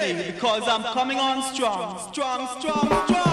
ready because I'm coming on strong, strong, strong, strong.